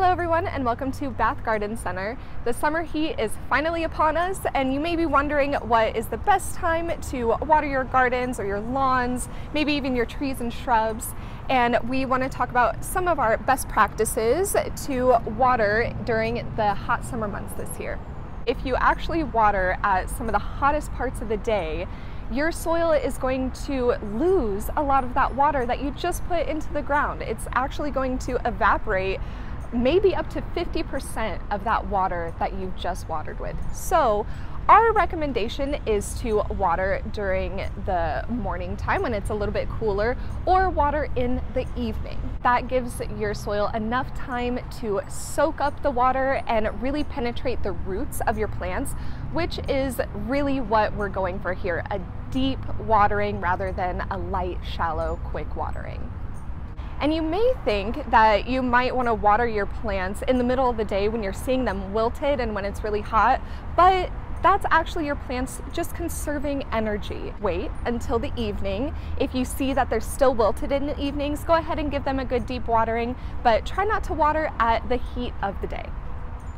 Hello everyone and welcome to Bath Garden Center. The summer heat is finally upon us and you may be wondering what is the best time to water your gardens or your lawns, maybe even your trees and shrubs. And we want to talk about some of our best practices to water during the hot summer months this year. If you actually water at some of the hottest parts of the day, your soil is going to lose a lot of that water that you just put into the ground. It's actually going to evaporate maybe up to 50% of that water that you just watered with. So our recommendation is to water during the morning time when it's a little bit cooler or water in the evening. That gives your soil enough time to soak up the water and really penetrate the roots of your plants, which is really what we're going for here, a deep watering rather than a light, shallow, quick watering. And you may think that you might want to water your plants in the middle of the day when you're seeing them wilted and when it's really hot, but that's actually your plants just conserving energy. Wait until the evening. If you see that they're still wilted in the evenings, go ahead and give them a good deep watering, but try not to water at the heat of the day.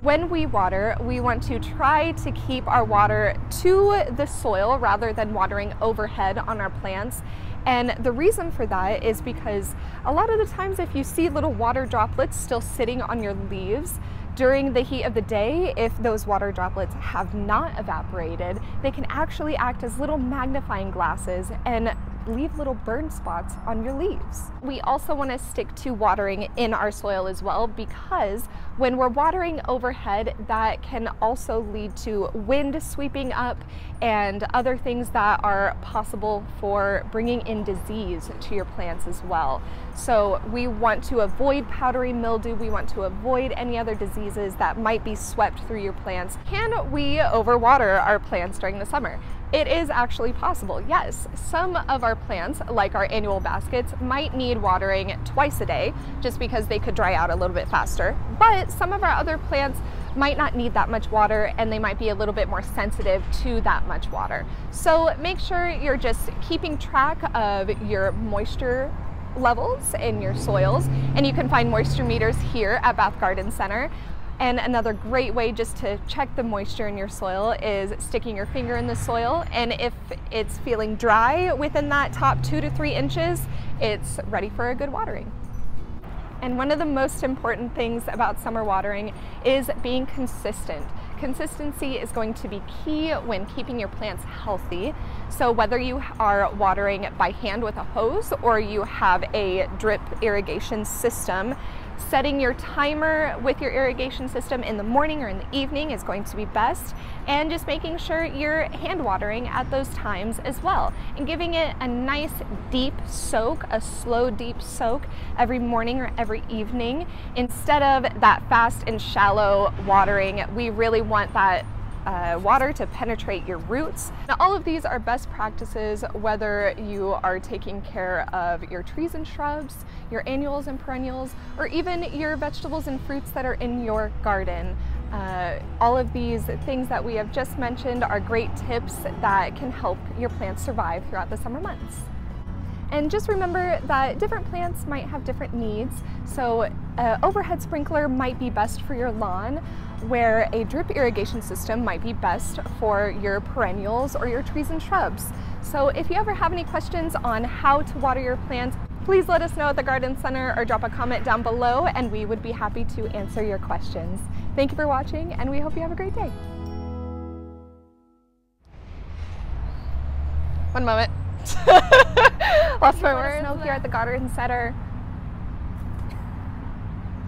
When we water, we want to try to keep our water to the soil rather than watering overhead on our plants. And the reason for that is because a lot of the times if you see little water droplets still sitting on your leaves, during the heat of the day, if those water droplets have not evaporated, they can actually act as little magnifying glasses and leave little burn spots on your leaves. We also want to stick to watering in our soil as well because when we're watering overhead, that can also lead to wind sweeping up and other things that are possible for bringing in disease to your plants as well. So we want to avoid powdery mildew, we want to avoid any other diseases that might be swept through your plants. Can we overwater our plants during the summer? It is actually possible, yes. Some of our plants, like our annual baskets, might need watering twice a day just because they could dry out a little bit faster. But some of our other plants might not need that much water and they might be a little bit more sensitive to that much water. So make sure you're just keeping track of your moisture levels in your soils and you can find moisture meters here at Bath Garden Center. And another great way just to check the moisture in your soil is sticking your finger in the soil. And if it's feeling dry within that top two to three inches, it's ready for a good watering. And one of the most important things about summer watering is being consistent. Consistency is going to be key when keeping your plants healthy. So whether you are watering by hand with a hose or you have a drip irrigation system, Setting your timer with your irrigation system in the morning or in the evening is going to be best and just making sure you're hand watering at those times as well and giving it a nice deep soak, a slow deep soak every morning or every evening instead of that fast and shallow watering. We really want that uh, water to penetrate your roots. Now all of these are best practices whether you are taking care of your trees and shrubs, your annuals and perennials, or even your vegetables and fruits that are in your garden. Uh, all of these things that we have just mentioned are great tips that can help your plants survive throughout the summer months. And just remember that different plants might have different needs. So an overhead sprinkler might be best for your lawn, where a drip irrigation system might be best for your perennials or your trees and shrubs. So if you ever have any questions on how to water your plants, please let us know at the Garden Center or drop a comment down below and we would be happy to answer your questions. Thank you for watching and we hope you have a great day. One moment. Lost my words. Here at the Garden Center.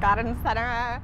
Garden Center.